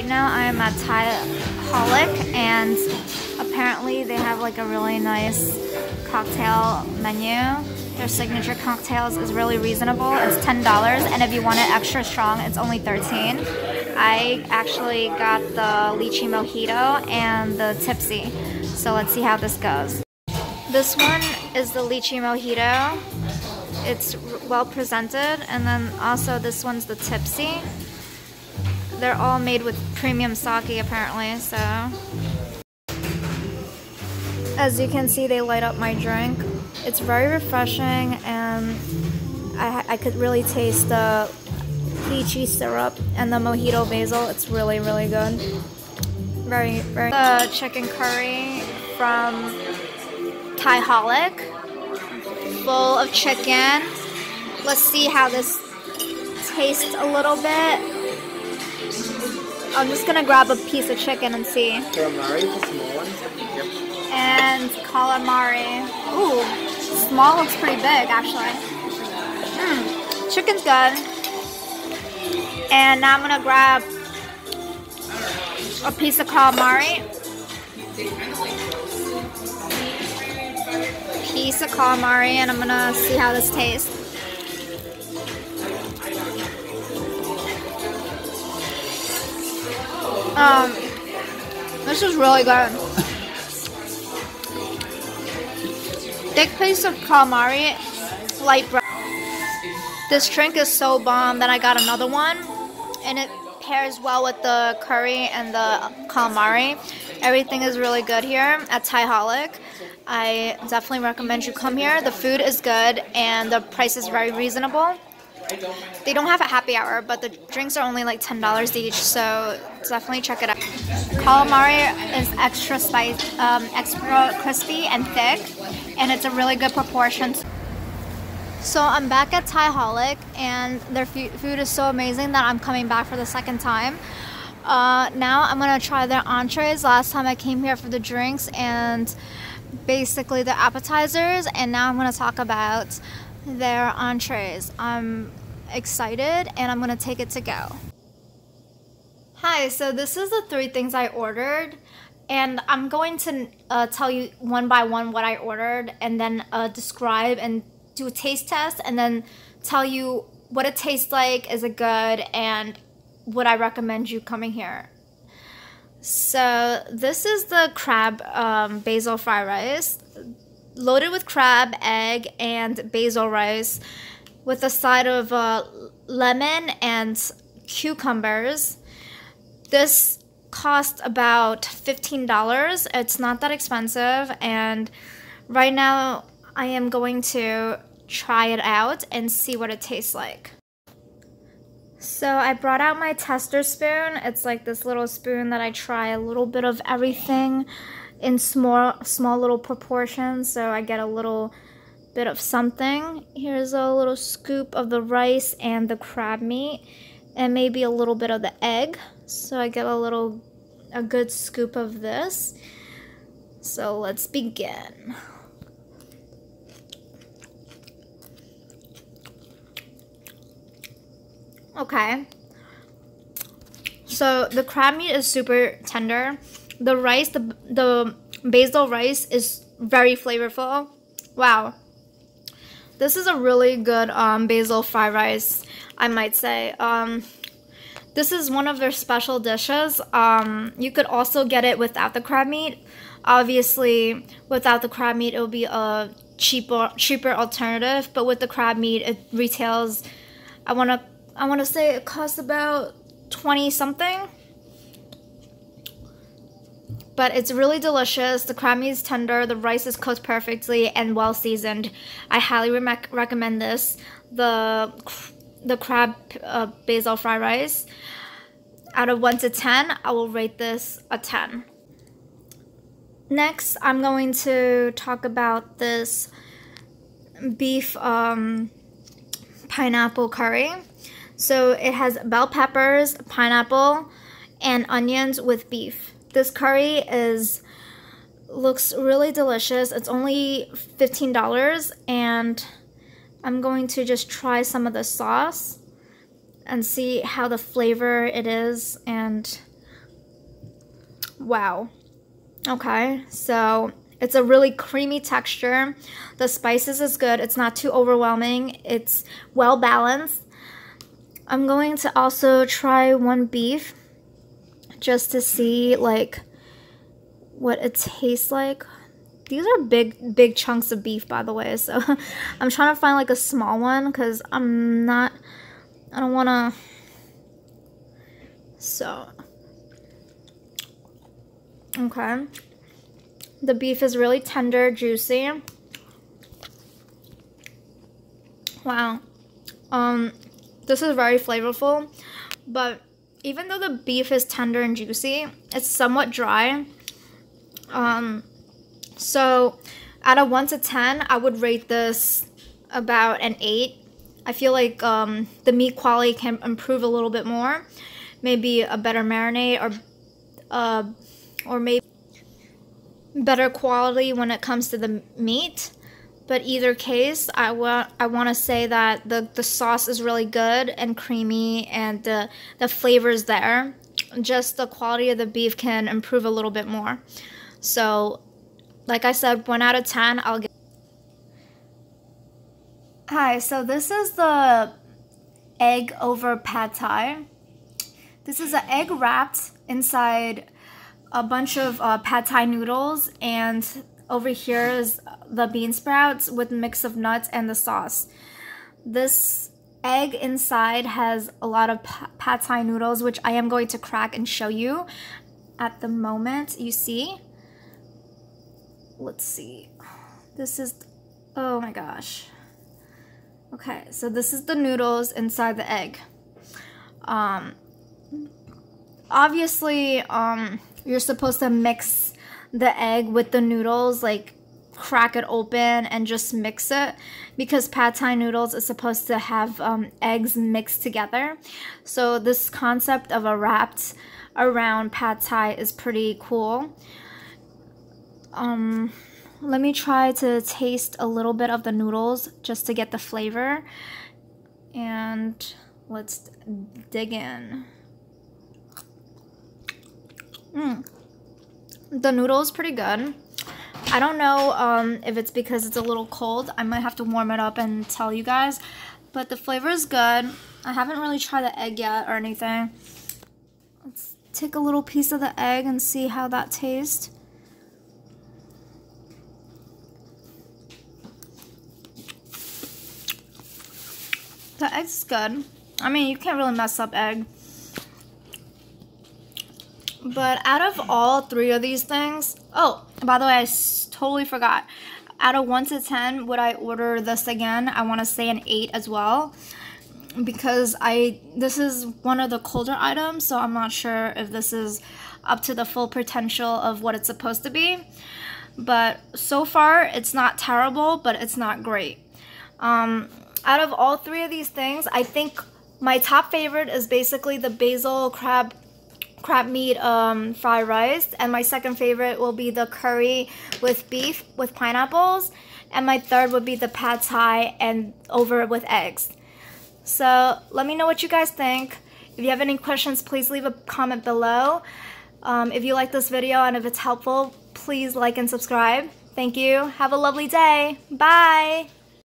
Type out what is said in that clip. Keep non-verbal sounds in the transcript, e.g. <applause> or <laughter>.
Right now I'm at Thai Holic and apparently they have like a really nice cocktail menu. Their signature cocktails is really reasonable. It's $10 and if you want it extra strong it's only 13 I actually got the lychee mojito and the tipsy. So let's see how this goes. This one is the lychee mojito. It's well presented and then also this one's the tipsy. They're all made with premium sake apparently, so. As you can see, they light up my drink. It's very refreshing and I, I could really taste the lychee syrup and the mojito basil. It's really, really good. Very, very. The chicken curry from Thai Holic, full of chicken. Let's see how this tastes a little bit. I'm just gonna grab a piece of chicken and see. Calamari, the small ones. Yep. And calamari. Ooh, small looks pretty big actually. Mmm, chicken's good. And now I'm gonna grab a piece of calamari. Piece of calamari, and I'm gonna see how this tastes. Um, this is really good. Thick piece of calamari, light brown. This drink is so bomb Then I got another one, and it pairs well with the curry and the calamari. Everything is really good here at Thai Holic. I definitely recommend you come here. The food is good and the price is very reasonable. They don't have a happy hour, but the drinks are only like $10 each, so definitely check it out. Calamari is extra spicy, um, extra crispy and thick, and it's a really good proportion. So I'm back at Thai Holic, and their food is so amazing that I'm coming back for the second time. Uh, now I'm gonna try their entrees. Last time I came here for the drinks and basically the appetizers, and now I'm gonna talk about their entrees. I'm excited and I'm gonna take it to go. Hi, so this is the three things I ordered and I'm going to uh, tell you one by one what I ordered and then uh, describe and do a taste test and then tell you what it tastes like, is it good, and would I recommend you coming here. So this is the crab um, basil fried rice, loaded with crab, egg, and basil rice with a side of uh, lemon and cucumbers. This cost about $15. It's not that expensive and right now I am going to try it out and see what it tastes like. So I brought out my tester spoon. It's like this little spoon that I try a little bit of everything in small small little proportions so I get a little bit of something. Here's a little scoop of the rice and the crab meat and maybe a little bit of the egg. So I get a little, a good scoop of this. So let's begin. Okay. So the crab meat is super tender. The rice, the, the basil rice is very flavorful. Wow. This is a really good um, basil fried rice, I might say. Um, this is one of their special dishes. Um, you could also get it without the crab meat. Obviously, without the crab meat, it will be a cheaper cheaper alternative. But with the crab meat, it retails. I wanna I wanna say it costs about twenty something but it's really delicious. The crab meat is tender, the rice is cooked perfectly and well seasoned. I highly re recommend this. The the crab uh, basil fried rice. Out of 1 to 10, I will rate this a 10. Next, I'm going to talk about this beef um, pineapple curry. So it has bell peppers, pineapple, and onions with beef. This curry is looks really delicious. It's only $15 and I'm going to just try some of the sauce and see how the flavor it is and Wow. Okay, so it's a really creamy texture. The spices is good. It's not too overwhelming. It's well balanced. I'm going to also try one beef just to see like what it tastes like. These are big, big chunks of beef, by the way. So <laughs> I'm trying to find like a small one because I'm not, I don't want to, so, okay. The beef is really tender, juicy. Wow. Um, this is very flavorful, but even though the beef is tender and juicy, it's somewhat dry. Um, so out of 1 to 10, I would rate this about an 8. I feel like um, the meat quality can improve a little bit more. Maybe a better marinade or, uh, or maybe better quality when it comes to the meat. But either case, I want I want to say that the the sauce is really good and creamy, and the the flavors there. Just the quality of the beef can improve a little bit more. So, like I said, one out of ten, I'll get. Hi, so this is the egg over pad thai. This is an egg wrapped inside a bunch of uh, pad thai noodles and over here is the bean sprouts with mix of nuts and the sauce. This egg inside has a lot of pad thai noodles which I am going to crack and show you at the moment you see? Let's see. This is oh my gosh. Okay so this is the noodles inside the egg. Um obviously um you're supposed to mix the egg with the noodles, like crack it open and just mix it because pad thai noodles is supposed to have um, eggs mixed together. So this concept of a wrapped around pad thai is pretty cool. Um, let me try to taste a little bit of the noodles just to get the flavor. And let's dig in. Mm. The noodle is pretty good. I don't know um, if it's because it's a little cold. I might have to warm it up and tell you guys. But the flavor is good. I haven't really tried the egg yet or anything. Let's take a little piece of the egg and see how that tastes. The egg's good. I mean, you can't really mess up egg. But out of all three of these things, oh, by the way, I totally forgot. Out of 1 to 10, would I order this again? I want to say an 8 as well. Because I this is one of the colder items, so I'm not sure if this is up to the full potential of what it's supposed to be. But so far, it's not terrible, but it's not great. Um, out of all three of these things, I think my top favorite is basically the basil crab crab meat um, fried rice. And my second favorite will be the curry with beef with pineapples. And my third would be the pad thai and over with eggs. So let me know what you guys think. If you have any questions, please leave a comment below. Um, if you like this video and if it's helpful, please like and subscribe. Thank you. Have a lovely day. Bye.